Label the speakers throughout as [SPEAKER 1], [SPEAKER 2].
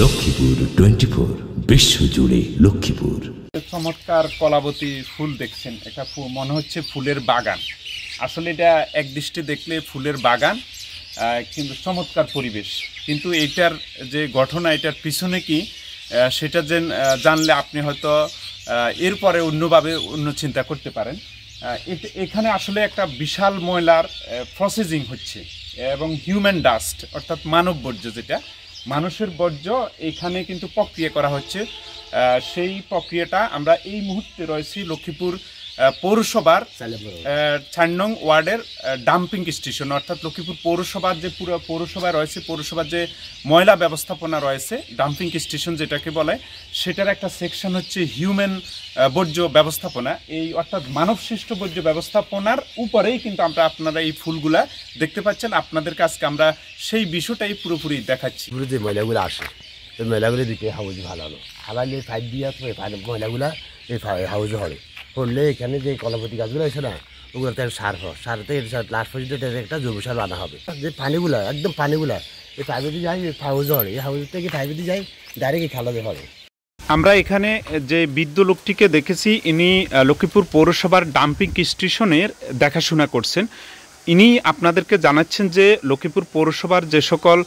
[SPEAKER 1] Lakshmipur twenty four বিশ্বজুড়ে লক্ষ্মীপুর।
[SPEAKER 2] চমৎকার কলাবতী ফুল দেখছেন। এটা মনে হচ্ছে ফুলের বাগান। আসলে এটা এক দৃষ্টি দেখলে ফুলের বাগান কিন্তু চমৎকার পরিবেশ। কিন্তু এটার যে ঘটনা, এটার পিছনে কি সেটা যে জানলে আপনি হয়তো এরপরে অন্যভাবে অন্য চিন্তা করতে পারেন। এখানে আসলে একটা বিশাল ময়লার প্রসেসিং হচ্ছে এবং হিউম্যান ডাস্ট অর্থাৎ মানব বর্জ্য যেটা মানুষের বর্জ্য এখানে কিন্তু প্রক্রিয়া করা হচ্ছে। সেই প্রক্রিয়াটা আমরা এই মুহূর্তে রয়েছি লক্ষ্মীপুর পৌরসভার চার নং ওয়ার্ডের ডাম্পিং স্টেশন অর্থাৎ লক্ষ্মীপুর পৌরসভার যে পুরো পৌরসভা রয়েছে পৌরসভার যে ময়লা ব্যবস্থাপনা রয়েছে ডাম্পিং স্টেশন যেটাকে বলে সেটার একটা সেকশন হচ্ছে হিউম্যান বর্জ্য ব্যবস্থাপনা। এই অর্থাৎ মানবসৃষ্ট বর্জ্য ব্যবস্থাপনার উপরেই কিন্তু আমরা আপনারা এই ফুলগুলা দেখতে পাচ্ছেন। আপনাদের কাছকে আমরা সেই বিষয়টাই পুরোপুরি দেখাচ্ছি।
[SPEAKER 3] যে ময়লাগুলো আসে এই ময়লাগুলো দিতে হাউজ ভালো হলো হালাইলে ফাইভ দিয়ে ময়লাগুলা এই হাউজে হরে পড়লে এখানে যে কলাপতি গাছগুলো আছে না ওগুলো সার হয়। সারতে লাস্ট পর্যন্ত একটা জৈব সার বানা হবে। যে পানিগুলো, একদম পানিগুলো, এই পাইপেতে যায় হাউজ হয়, এই হাউজ থেকে পাইপেতে যায় ডাইরেক্ট খালাতে হবে
[SPEAKER 2] আমরা এখানে যে বৃদ্ধ লোকটিকে দেখেছি, ইনি লক্ষ্মীপুর পৌরসভার ডাম্পিং স্টেশনের দেখাশোনা করছেন। ইনি আপনাদেরকে জানাচ্ছেন যে লক্ষ্মীপুর পৌরসভার যে সকল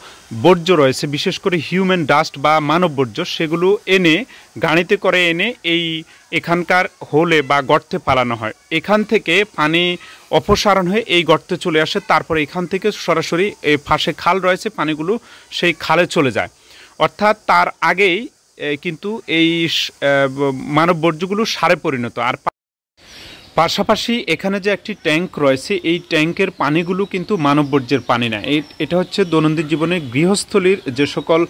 [SPEAKER 2] বর্জ্য রয়েছে, বিশেষ করে হিউম্যান ডাস্ট বা মানব বর্জ্য, সেগুলো এনে, গাড়িতে করে এনে এই এখানকার হোলে বা গর্তে পালানো হয়। এখান থেকে পানি অপসারণ হয়ে এই গর্তে চলে আসে, তারপরে এখান থেকে সরাসরি এই ফাঁসে খাল রয়েছে, পানিগুলো সেই খালে চলে যায়। অর্থাৎ তার আগেই কিন্তু এই মানব বর্জ্যগুলো সারে পরিণত। আর পাশাপাশি এখানে যে একটি ট্যাঙ্ক রয়েছে, এই ট্যাঙ্কের পানিগুলো কিন্তু মানব বর্জ্যের পানি না। এটা হচ্ছে দৈনন্দিন জীবনে গৃহস্থলীর যে সকল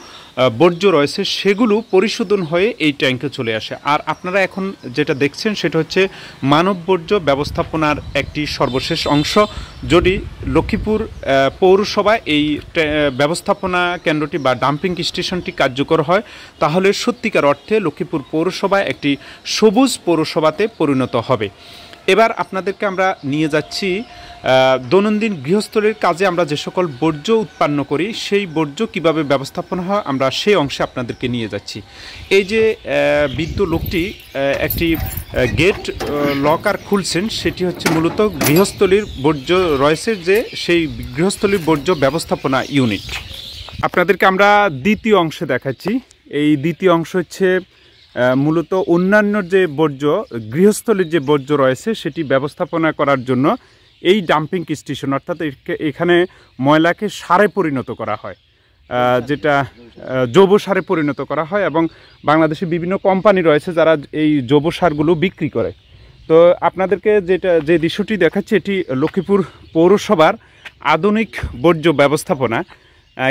[SPEAKER 2] বর্জ্য রয়েছে, সেগুলো পরিশোধন হয়ে এই ট্যাঙ্কে চলে আসে। আর আপনারা এখন যেটা দেখছেন, সেটা হচ্ছে মানব বর্জ্য ব্যবস্থাপনার একটি সর্বশেষ অংশ। যদি লক্ষ্মীপুর পৌরসভা এই ব্যবস্থাপনা কেন্দ্রটি বা ডাম্পিং স্টেশনটি কার্যকর হয়, তাহলে সত্যিকার অর্থে লক্ষ্মীপুর পৌরসভা একটি সবুজ পৌরসভাতে পরিণত হবে। এবার আপনাদেরকে আমরা নিয়ে যাচ্ছি দৈনন্দিন গৃহস্থলীর কাজে আমরা যে সকল বর্জ্য উৎপন্ন করি, সেই বর্জ্য কীভাবে ব্যবস্থাপনা হয় আমরা সেই অংশে আপনাদেরকে নিয়ে যাচ্ছি। এই যে বৃদ্ধ লোকটি একটি গেট লকার খুলছেন, সেটি হচ্ছে মূলত গৃহস্থলীর বর্জ্য রয়েছে যে সেই গৃহস্থলীর বর্জ্য ব্যবস্থাপনা ইউনিট। আপনাদেরকে আমরা দ্বিতীয় অংশে দেখাচ্ছি। এই দ্বিতীয় অংশ হচ্ছে মূলত অন্যান্য যে বর্জ্য, গৃহস্থলীর যে বর্জ্য রয়েছে, সেটি ব্যবস্থাপনা করার জন্য এই ডাম্পিং স্টেশন, অর্থাৎ এখানে ময়লাকে সারে পরিণত করা হয়। যেটা জৈব সারে পরিণত করা হয় এবং বাংলাদেশে বিভিন্ন কোম্পানি রয়েছে যারা এই জৈব সারগুলো বিক্রি করে। তো আপনাদেরকে যেটা, যে দৃশ্যটি দেখাচ্ছে, এটি লক্ষ্মীপুর পৌরসভার আধুনিক বর্জ্য ব্যবস্থাপনা।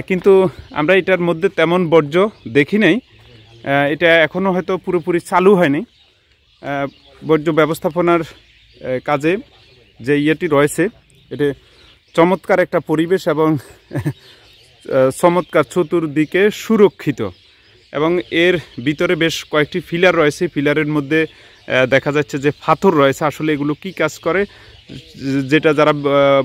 [SPEAKER 2] কিন্তু আমরা এটার মধ্যে তেমন বর্জ্য দেখি নাই। এটা এখনও হয়তো পুরোপুরি চালু হয়নি। বর্জ্য ব্যবস্থাপনার কাজে যে ইয়েটি রয়েছে, এটি চমৎকার একটা পরিবেশ এবং চমৎকার চতুর্দিকে সুরক্ষিত। এবং এর ভিতরে বেশ কয়েকটি ফিলার রয়েছে। ফিলারের মধ্যে দেখা যাচ্ছে যে পাথর রয়েছে। আসলে এগুলো কি কাজ করে? যেটা যারা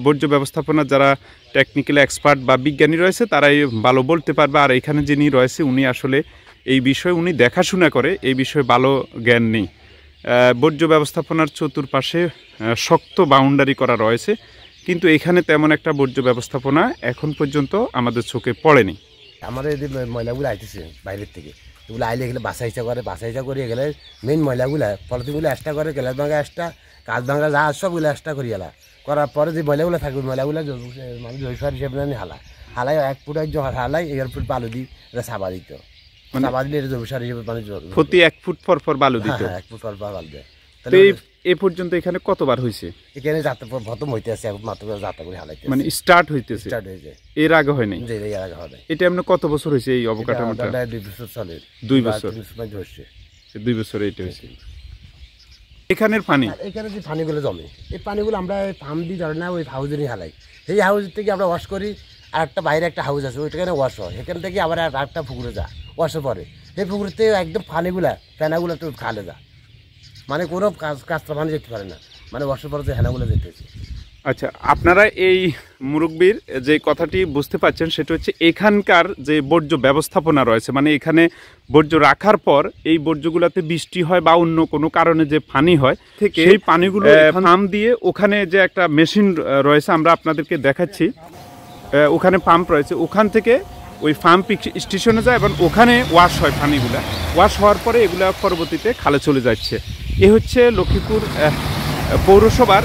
[SPEAKER 2] বর্জ্য ব্যবস্থাপনা, যারা টেকনিক্যাল এক্সপার্ট বা বিজ্ঞানী রয়েছে, তারাই ভালো বলতে পারবে। আর এখানে যিনি রয়েছে, উনি আসলে এই বিষয়ে উনি দেখাশোনা করে, এই বিষয়ে ভালো জ্ঞান নেই। বর্জ্য ব্যবস্থাপনার চতুর্পাশে শক্ত বাউন্ডারি করা রয়েছে, কিন্তু এখানে তেমন একটা বর্জ্য ব্যবস্থাপনা এখন পর্যন্ত আমাদের চোখে পড়েনি।
[SPEAKER 3] আমাদের যে ময়লাগুলো আইতেছে বাইরের থেকে, এগুলো আইলে এগুলো বাসাইচা করে বাসাইচা করে গেলে মেন ময়লাগুলা, পলিথিনগুলো এক্সট্রা করে গ্লাস ভাঙা এক্সট্রা কাজ ভাঙা যা সবগুলো এক্সট্রা করি এলা করার পরে যে ময়লাগুলো থাকবে, ময়লাগুলো মানে জৈসার হিসেবে হালা। হালাই এক ফুট হালাই এর ফুট দিই এটা সাবা দিত। সাবা দিলে এটা সার হিসেবে
[SPEAKER 2] প্রতি এক ফুট পর পর বালু দিত।
[SPEAKER 3] এক ফুট পর পর বালু দেয়।
[SPEAKER 2] তো
[SPEAKER 3] তাহলে
[SPEAKER 2] এই এ পর্যন্ত এখানে কতবার হয়েছে
[SPEAKER 3] এখানে যাত্রা প্রথম হইতে মাত্র যাত্রা করে হালাইতে
[SPEAKER 2] মানে স্টার্ট হইতেছে?
[SPEAKER 3] স্টার্ট হয়ে
[SPEAKER 2] এর আগে হয় নাই?
[SPEAKER 3] এর আগে হবে
[SPEAKER 2] এটা এমনি কত বছর হয়েছে এই অবকাঠামোটা?
[SPEAKER 3] দুই বছর চলে।
[SPEAKER 2] দুই বছর।
[SPEAKER 3] তিন
[SPEAKER 2] দুই বছর এটা হয়েছে এখানের পানি?
[SPEAKER 3] এখানে যে পানিগুলো জমে এই পানিগুলো আমরা দিয়ে ধরে না ওই হাউজে নিয়ে হালাই। সেই হাউজ থেকে আমরা ওয়াশ করি আর একটা বাইরে একটা হাউস আছে ওইটাখানে ওয়াশ হয়। এখান থেকে আবার আর একটা পুকুরে যা ওয়াশে পরে সেই পুকুরতে একদম পানিগুলা ফেনাগুলো তো খালে যা। মানে কোনো কাজ কাজটা মানে যেতে পারে না। মানে ওয়াশের পরে যে হেনাগুলো যেতেছে।
[SPEAKER 2] আচ্ছা আপনারা এই মুরব্বীর যে কথাটি বুঝতে পাচ্ছেন সেটা হচ্ছে এখানকার যে বর্জ্য ব্যবস্থাপনা রয়েছে মানে এখানে বর্জ্য রাখার পর এই বর্জ্যগুলোতে বৃষ্টি হয় বা অন্য কোনো কারণে যে পানি হয় থেকে সেই পানিগুলো পাম্প দিয়ে ওখানে যে একটা মেশিন রয়েছে আমরা আপনাদেরকে দেখাচ্ছি। ওখানে পাম্প রয়েছে। ওখান থেকে ওই পাম্প স্টেশনে যায় এবং ওখানে ওয়াশ হয় পানিগুলা ওয়াশ হওয়ার পরে এগুলা পরবর্তীতে খালে চলে যাচ্ছে। এ হচ্ছে লক্ষ্মীপুর পৌরসভার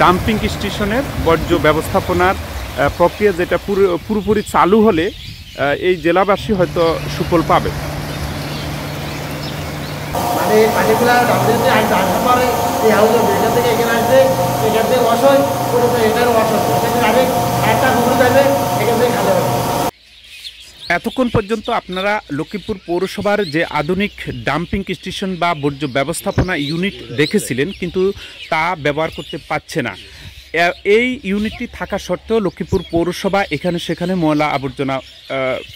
[SPEAKER 2] ডাম্পিং স্টেশনের বর্জ্য ব্যবস্থাপনার প্রক্রিয়া যেটা পুরো, পুরোপুরি চালু হলে এই জেলাবাসী হয়তো সুফল পাবে।
[SPEAKER 4] মানে এখান একটা যাবে, এখান থেকে খালে
[SPEAKER 2] এতক্ষণ পর্যন্ত আপনারা লক্ষ্মীপুর পৌরসভার যে আধুনিক ডাম্পিং স্টেশন বা বর্জ্য ব্যবস্থাপনা ইউনিট দেখেছিলেন, কিন্তু তা ব্যবহার করতে পারছে না। এই ইউনিটটি থাকা সত্ত্বেও লক্ষ্মীপুর পৌরসভা এখানে সেখানে ময়লা আবর্জনা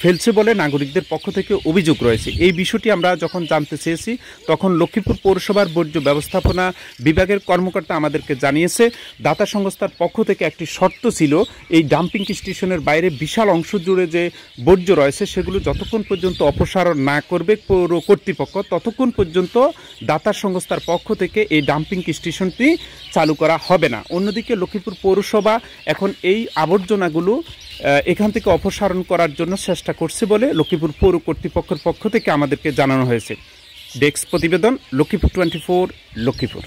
[SPEAKER 2] ফেলছে বলে নাগরিকদের পক্ষ থেকে অভিযোগ রয়েছে। এই বিষয়টি আমরা যখন জানতে চেয়েছি, তখন লক্ষ্মীপুর পৌরসভার বর্জ্য ব্যবস্থাপনা বিভাগের কর্মকর্তা আমাদেরকে জানিয়েছে, দাতা সংস্থার পক্ষ থেকে একটি শর্ত ছিল, এই ডাম্পিং স্টেশনের বাইরে বিশাল অংশ জুড়ে যে বর্জ্য রয়েছে, সেগুলো যতক্ষণ পর্যন্ত অপসারণ না করবে পৌর কর্তৃপক্ষ, ততক্ষণ পর্যন্ত দাতা সংস্থার পক্ষ থেকে এই ডাম্পিং স্টেশনটি চালু করা হবে না। অন্যদিকে লক্ষ্মীপুর পৌরসভা এখন এই আবর্জনাগুলো এখান থেকে অপসারণ করার জন্য চেষ্টা করছে বলে লক্ষ্মীপুর পৌর কর্তৃপক্ষের পক্ষ থেকে আমাদেরকে জানানো হয়েছে। ডেস্ক প্রতিবেদন, লক্ষ্মীপুর টোয়েন্টি ফোর, লক্ষ্মীপুর।